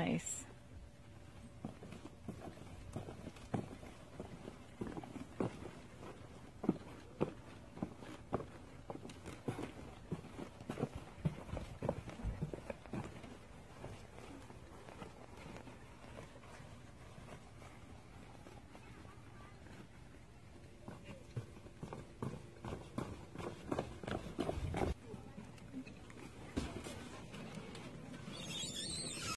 Nice.